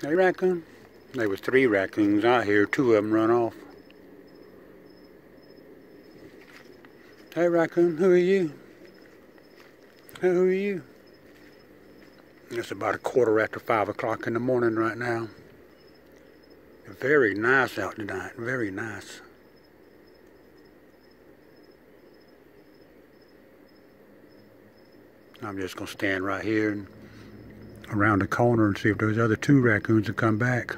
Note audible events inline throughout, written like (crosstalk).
Hey, raccoon. There was three raccoons out here. Two of them run off. Hey, raccoon, who are you? Who are you? It's about a quarter after five o'clock in the morning right now. Very nice out tonight. Very nice. I'm just going to stand right here and around the corner and see if those other two raccoons will come back.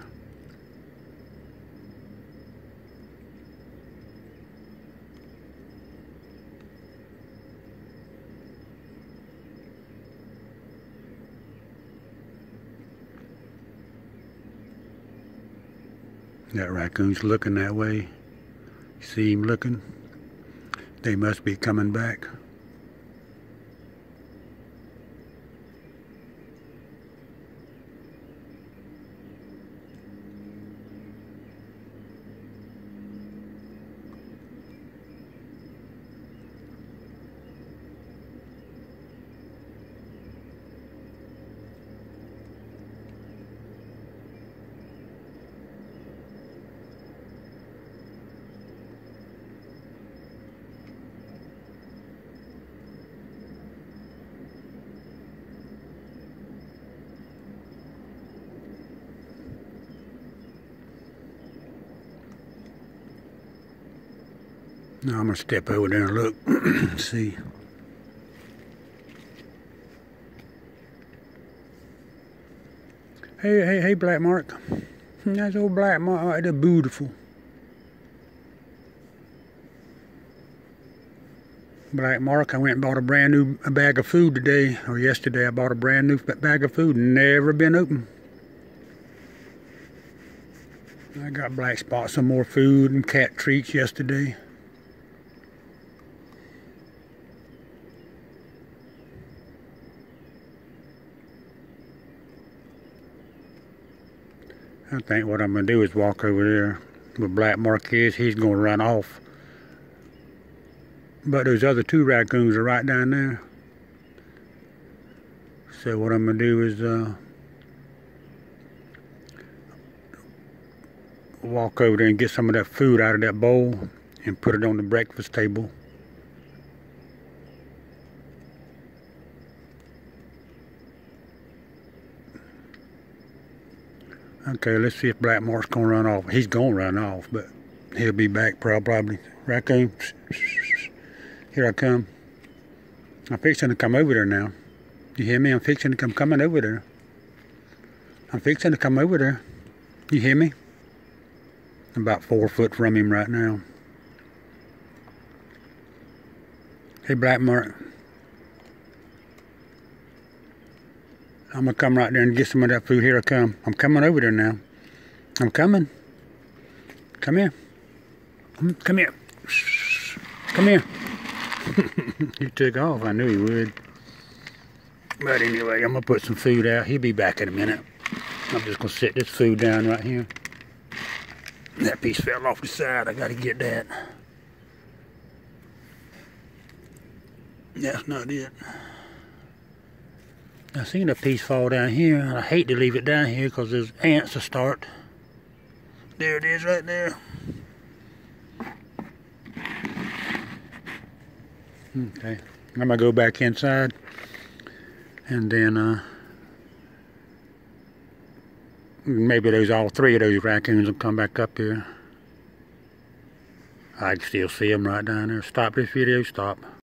That raccoon's looking that way. See him looking? They must be coming back. Now I'm gonna step over there and look, (clears throat) see. Hey, hey, hey, Black Mark. That's old Black Mark they're beautiful. Black Mark, I went and bought a brand new bag of food today, or yesterday I bought a brand new bag of food, never been open. I got Black Spot some more food and cat treats yesterday. I think what I'm going to do is walk over there where Black is. He's going to run off. But those other two raccoons are right down there. So what I'm going to do is uh, walk over there and get some of that food out of that bowl and put it on the breakfast table. Okay, let's see if Black Mark's gonna run off. He's gonna run off, but he'll be back probably. Raccoon, here I come. I'm fixing to come over there now. You hear me? I'm fixing to come coming over there. I'm fixing to come over there. You hear me? I'm about four foot from him right now. Hey, Black Mark. I'm gonna come right there and get some of that food. Here I come. I'm coming over there now. I'm coming. Come here. Hmm, come here. Come here. (laughs) he took off. I knew he would. But anyway, I'm gonna put some food out. He'll be back in a minute. I'm just gonna set this food down right here. That piece fell off the side. I gotta get that. That's not it. I seen a piece fall down here, and I hate to leave it down here because there's ants to start. There it is right there. Okay, I'm gonna go back inside and then uh, maybe those all three of those raccoons will come back up here. I can still see them right down there. Stop this video, stop.